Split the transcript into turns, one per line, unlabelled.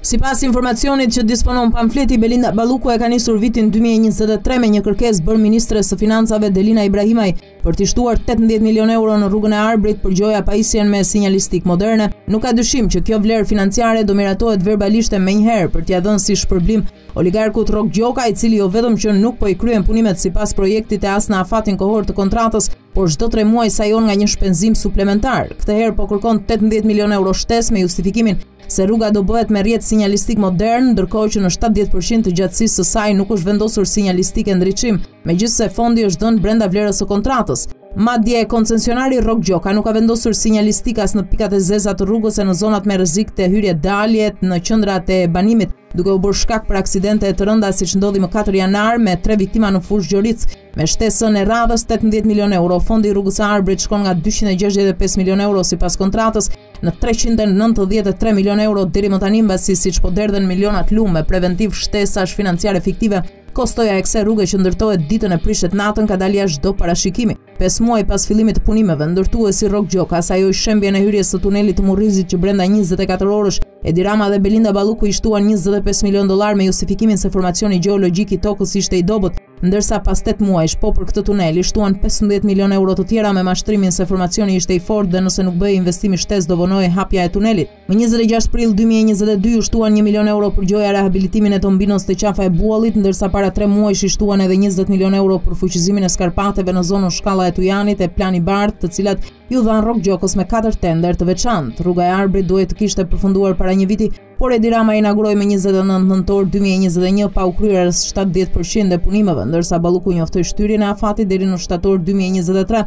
Sipas informacionit që disponon pamfleti, Belinda Balluku e ka nisur vitin 2023 me një kërkesë bërë Ministres së Financave Delina Ibrahimaj për të shtuar 18 milion euro në rrugën e Arbrit për gjoja pajisjen me sinjalistikë moderne. Nuk ka dyshim që kjo vlerë financiare do miratohet verbalisht e menjëherë për t'ia dhënë si shpërblim Oligarkut Rrok Gjoka, i cili jo vetëm që nuk po i kryen punimet sipas projektit e as në afatin kohor të kontratës, por çdo tre muaj sajon nga një shpenzim suplementar. Këtë herë po kërkon tetëmbëdhjetë milionë euro shtesë me justifikimin se rruga do bëhet me rrjet sinjalistik modern, ndërkohë që në shtatëdhjetë përqind të gjatësisë së saj nuk është vendosur sinjalistikë e ndriçim, megjithëse fondi është dhënë brenda vlerës së kontratës. Madje, koncesionari Rrok Gjoka nuk ka vendosur sinjalistikë as në pikat e zeza të rrugës e në zonat me rrezik te hyrje-daljet në qendrat e banimit, duke u bërë shkak për aksidente të rënda siç ndodhi më katër janar me tre viktima në Fushë Gjoricë. Me shtesën e radhës tetëmbëdhjetë milionë euro, fondi i rrugës së Arbrit shkon nga dyqind e gjashtëdhjetë e pesë milionë euro sipas kontratës në treqind e nëntëdhjetë e tre milionë euro deri më tani mbasi siç po derdhen milionat lumë me preventiv shtesash financiare fiktive Kostoja e kësaj rruge që ndërtohet ditën e prishet natën ka dalë jashtë çdo parashikimi. Pesë muaj pas fillimit të punimeve, ndërtuesi Rrok Gjoka sajoi shembjen e hyrjes së tunelit të Murrizit që brenda njëzet e katër orësh, Edi Rama dhe Belinda Balluku i shtuan njëzet e pesë milionë dollarë me justifikimin se formacioni gjeologjik i tokës ishte i dobët, ndërsa pas tetë muajsh po për këtë tunel i shtuan pesëmbëdhjetë milionë euro të tjera me mashtrimin se formacioni ishte i fortë dhe nëse nuk bëhej investimi shtesë do vonohej hapja e tunelit. Më njëzet e gjashtë prill dy mijë e njëzet e dy iu shtuan një milion euro për gjoja rehabilitimin e tombinos te qafa e Buallit, ndërsa para tre muajsh i shtuan edhe njëzet milionë euro për fuqizimin e skarpateve në zonën Shkalla e Tujanit e Plan i Bardhë, të cilat iu dhanë Rrok Gjokës me katër tender të veçantë. Rruga e Arbrit duhej të kishte përfunduar para një viti, por Edi Rama e inauguroi më njëzet e nëntë nëntor dy mijë e njëzet e një pa u kryer as shtatëdhjetë për qind e punimeve, ndërsa Balluku njoftoi shtyrjen e afatit deri në shtator dy mijë e
njëzet e tre.